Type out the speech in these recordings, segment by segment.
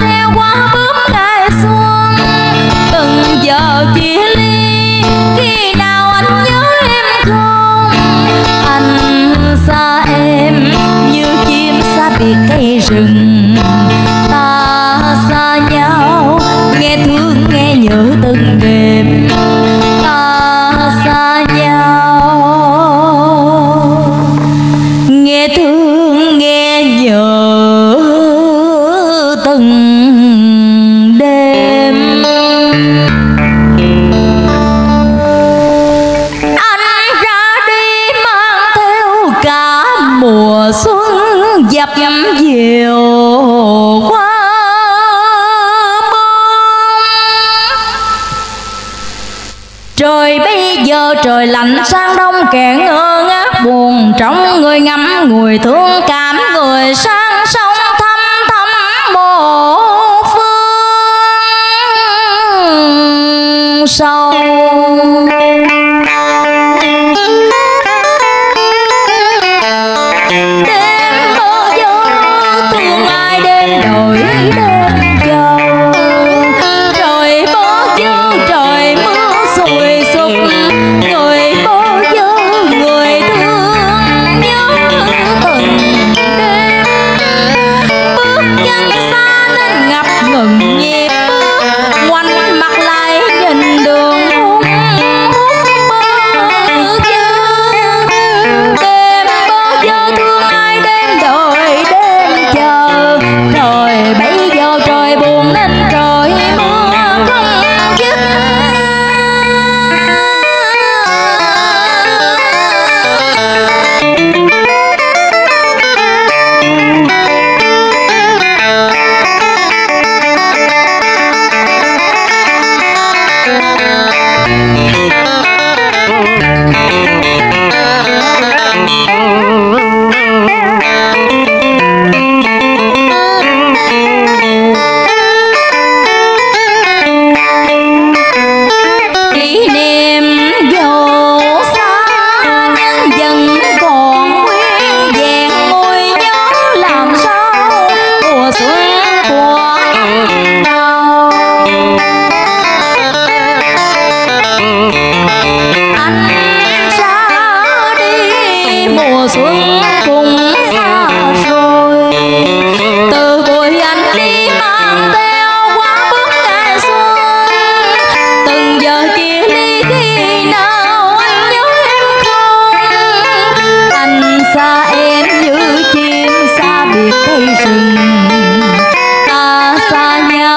theo quá bướm ngày xuân từng giờ chia ly, khi nào anh nhớ em không? Anh xa em như chim xa biệt cây rừng. trời lạnh sang đông kẻ ngơ ngác buồn trong người ngắm người thương cảm người sang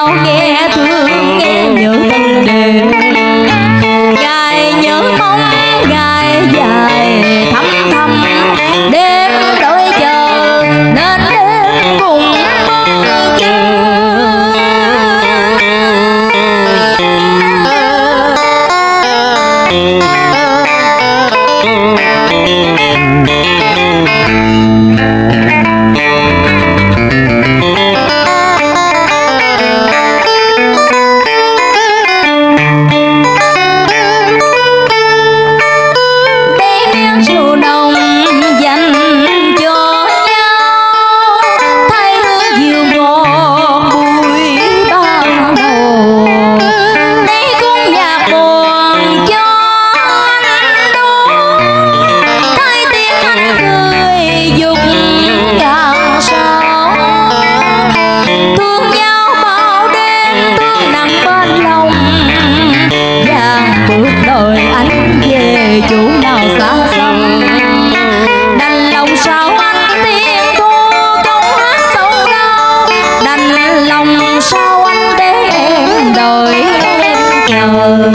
sao nghe thương nghe nhớ tình đề now